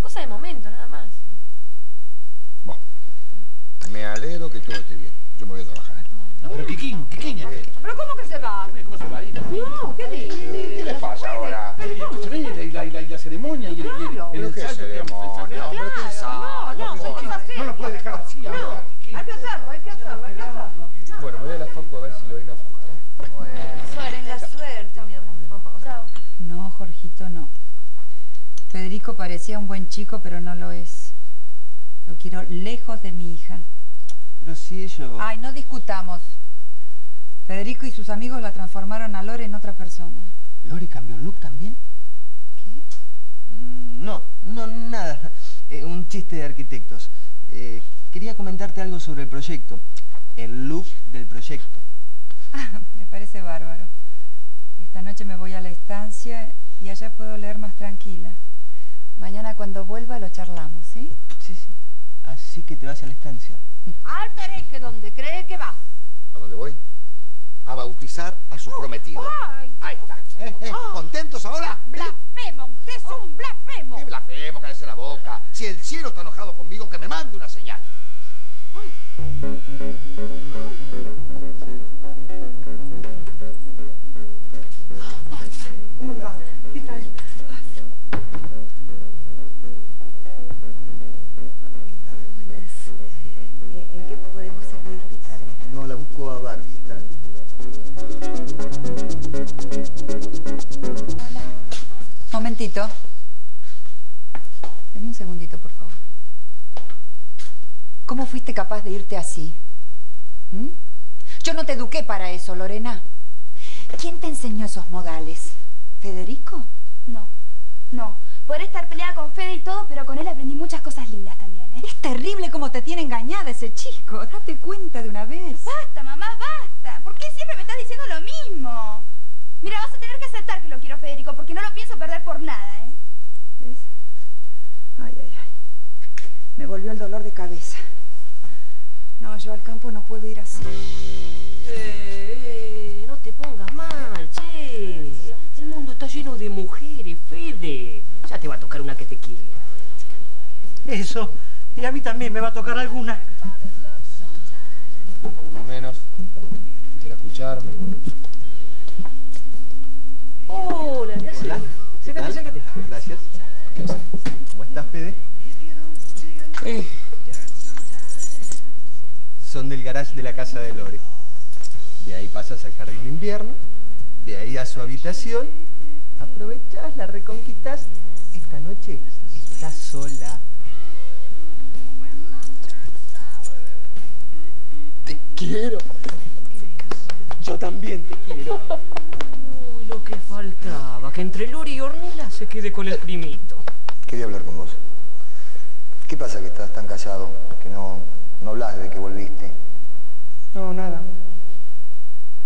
una cosa de momento, nada más. Bueno, me alegro que todo esté bien. Yo me voy a trabajar, ¿eh? No, pero Kikín, Kikín. eh, ¿Pero cómo que se va? ¿Cómo se va a ir? No, ¿qué dice? ¿Qué le pasa ahora? ¿Cómo se ve? Y la, y la, y la ceremonia y el, el- Claro. el ¿Pero qué ensayo que vamos a ceremonia? hacer. Hombre, qué ensayo. No, no, qué ¿cómo cosa. vas a hacer? No lo puede dejar así ahora. Hay que hacerlo, hay que hacerlo, hay que hacerlo. Bueno, voy a la facu a ver si Lorena fruta. Tenga suerte, mi amor. Chao. No, Jorgito, no. Federico parecía un buen chico, pero no lo es. Lo quiero lejos de mi hija. Pero si ellos... Ay, no discutamos. Federico y sus amigos la transformaron a Lore en otra persona. ¿Lore cambió el look también? ¿Qué? No, no, nada. Eh, un chiste de arquitectos. Eh, quería comentarte algo sobre el proyecto. El look del proyecto. Ah, me parece bárbaro. Esta noche me voy a la estancia y allá puedo leer más tranquila. Mañana cuando vuelva lo charlamos, ¿sí? Sí, sí. Así que te vas a la estancia. Al pereje donde cree que va. ¿A dónde voy? A bautizar a su prometido. Ay, Ahí está. ¿Eh? ¿Eh? ¿Contentos ahora? blasfemo, usted es un blasfemo. ¿Qué blasfemo? Cállese la boca. Si el cielo está enojado conmigo, que me mande una señal. ¿Cómo fuiste capaz de irte así? ¿Mm? Yo no te eduqué para eso, Lorena. ¿Quién te enseñó esos modales? ¿Federico? No, no. Podré estar peleada con Fede y todo, pero con él aprendí muchas cosas lindas también, ¿eh? Es terrible cómo te tiene engañada ese chico. Date cuenta de una vez. Basta, mamá, basta. ¿Por qué siempre me estás diciendo lo mismo? Mira, vas a tener que aceptar que lo quiero, Federico, porque no lo pienso perder por nada, ¿eh? ¿Ves? Ay, ay, ay. Me volvió el dolor de cabeza. No, yo al campo no puedo ir así. Eh, eh, no te pongas mal, che. El mundo está lleno de mujeres, Fede. Ya te va a tocar una que te quiera. Eso. Y a mí también me va a tocar alguna. Por lo menos, quiera escucharme. Hola, ¿qué haces? Séntate. Gracias. ¿Qué haces? ¿Cómo estás, Fede? Eh, garage de la casa de Lore. De ahí pasas al jardín de invierno, de ahí a su habitación, aprovechás, la reconquistas. Esta noche estás sola. te quiero. Yo también te quiero. Uy, lo que faltaba, que entre Lori y Ornella se quede con el primito. Quería hablar con vos. ¿Qué pasa que estás tan callado? Que no, no hablas desde que volviste. No, nada.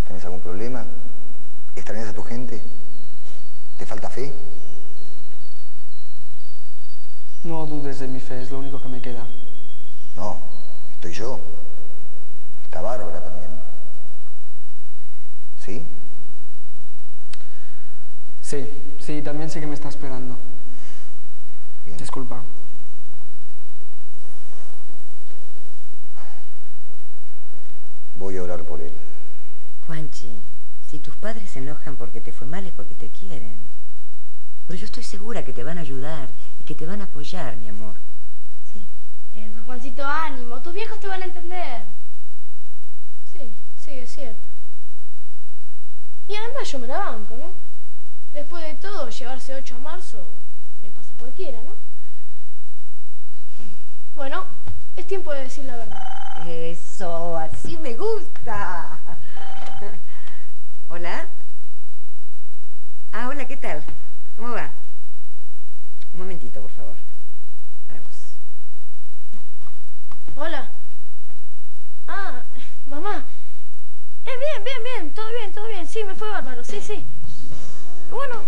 ¿Tenés algún problema? ¿Extrañas a tu gente? ¿Te falta fe? No dudes de mi fe, es lo único que me queda. No, estoy yo. Está Bárbara también. ¿Sí? Sí, sí, también sé que me está esperando. Bien. Disculpa. Voy a orar por él. Si tus padres se enojan porque te fue mal es porque te quieren. Pero yo estoy segura que te van a ayudar y que te van a apoyar, mi amor. Sí. Eso, Juancito, ánimo. Tus viejos te van a entender. Sí, sí, es cierto. Y además yo me la banco, ¿no? Después de todo, llevarse 8 a marzo le pasa a cualquiera, ¿no? Bueno, es tiempo de decir la verdad. Eso, así me gusta. Hola. Ah, hola, ¿qué tal? ¿Cómo va? Un momentito, por favor. Vos. Hola. Ah, mamá. Eh, bien, bien, bien. Todo bien, todo bien. Sí, me fue bárbaro. Sí, sí. Bueno,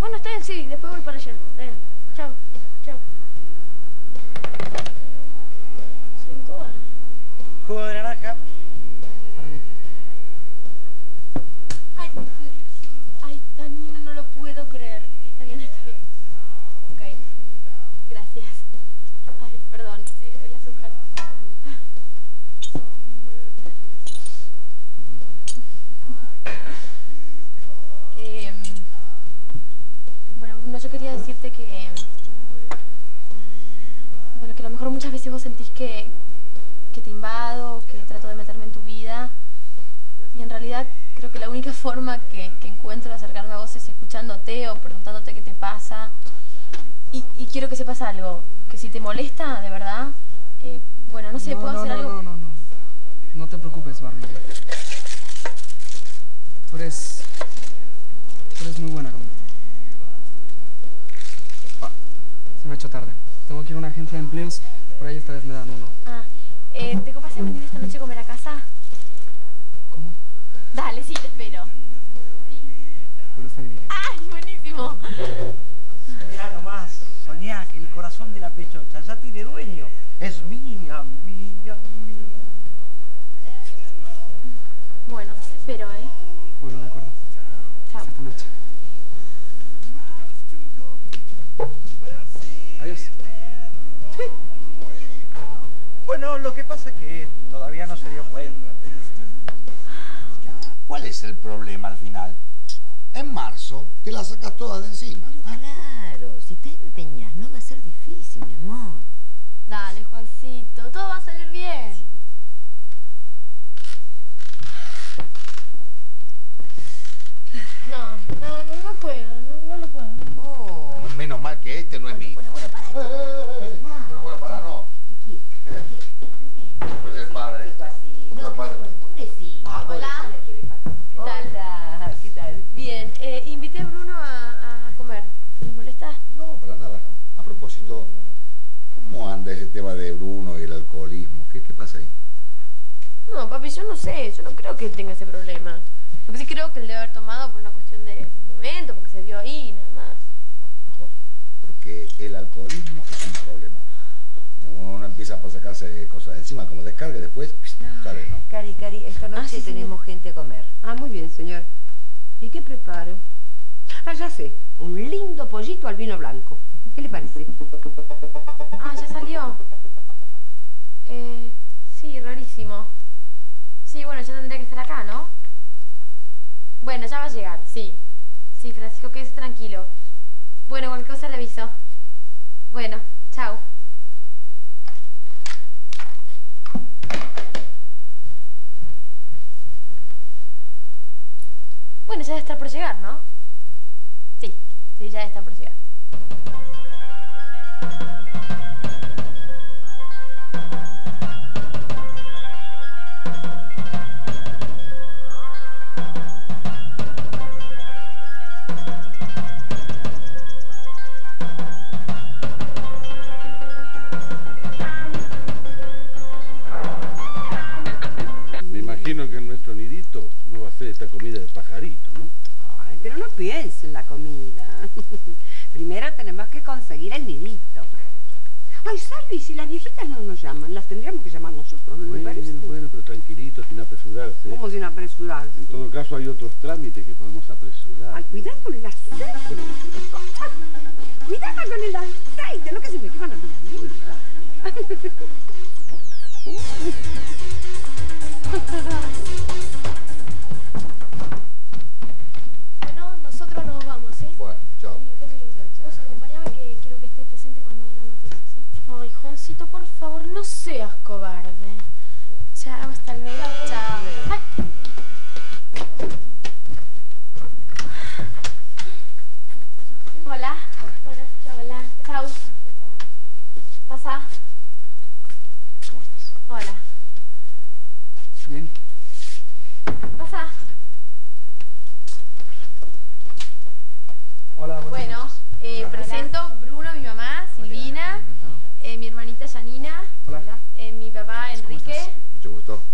bueno, está bien, sí. Después voy para allá. Está bien. Chao, chao. Soy un cobarde. Jugo de naranja. quería decirte que... Bueno, que a lo mejor muchas veces vos sentís que, que te invado, que trato de meterme en tu vida. Y en realidad creo que la única forma que, que encuentro de acercarme a vos es escuchándote o preguntándote qué te pasa. Y, y quiero que sepas algo, que si te molesta, de verdad, eh, bueno, no sé, no, ¿puedo no, hacer no, algo? No, no, no, no No te preocupes, Barbie. Tú eres... Tú eres muy buena conmigo. Se me ha hecho tarde. Tengo que ir a una agencia de empleos. Por ahí esta vez me dan uno. Ah, eh, ¿te copas en venir esta noche a comer a casa? ¿Cómo? Dale, sí, te espero. Bueno, está bien. ¡Ay, buenísimo! Mirá nomás, soñá que el corazón de la pechocha ya tiene dueño. Es mía, mía, mía. Bueno, te espero, ¿eh? Praça católica. No, papi, yo no sé, yo no creo que él tenga ese problema. Lo que sí creo que él debe haber tomado por una cuestión de, momento, porque se dio ahí, nada más. Mejor. Porque el alcoholismo es un problema. Uno empieza por sacarse cosas de encima como descarga y después sale, ¿no? Cari, Cari, esta noche Ah, sí, tenemos gente a comer. Ah, muy bien, señor. ¿Y qué preparo? Ah, ya sé, un lindo pollito al vino blanco. ¿Qué le parece? Ah, ya salió. Eh, sí, rarísimo. Sí, bueno, ya tendría que estar acá, ¿no? Bueno, ya va a llegar, sí. Sí, Francisco, quédese tranquilo. Bueno, cualquier cosa le aviso. Bueno, chao. Bueno, ya debe estar por llegar, ¿no? Sí, sí, ya debe estar por llegar. Imagino que en nuestro nidito no va a ser esta comida de pajarito, ¿no? Ay, pero no piense en la comida. Primero tenemos que conseguir el nidito. Ay, Salvi, si las viejitas no nos llaman, las tendríamos que llamar nosotros, ¿no Bueno, parece? bueno, pero tranquilito, sin apresurarse. ¿Cómo sin apresurar? En todo caso hay otros trámites que podemos apresurar. Ay, cuidado con el aceite. Cuidado con el aceite, no que se me queman las milanesas. Por favor, no seas cobarde. Chao, hasta luego. Chao. Ay. Hola. Hola. Hola. Chao. Pasa. ¿Cómo estás? Hola. Bien. Pasa. Hola, buenas Bueno, noches. eh, presento Bruno, mi mamá, Silvina, Encantado. eh, mi hermanita Janina, Hola. eh, mi papá Enrique.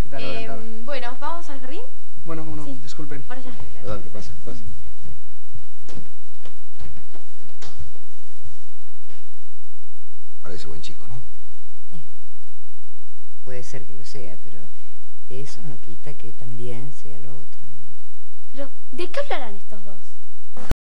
¿Qué tal? Eh, bueno, ¿vamos al jardín? Bueno, no, sí. disculpen. Por allá. Adelante, pase, pase. Parece buen chico, ¿no? Puede ser que lo sea, pero eso no quita que también sea lo otro. Pero, ¿de qué hablarán estos dos?